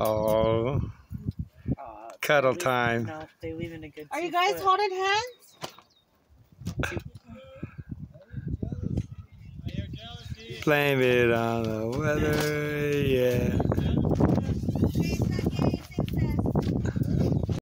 Oh, Uh, cuddle they leave- time. No, they leave in a good. Are you guys foot. holding hands? Blame it on the weather, yeah.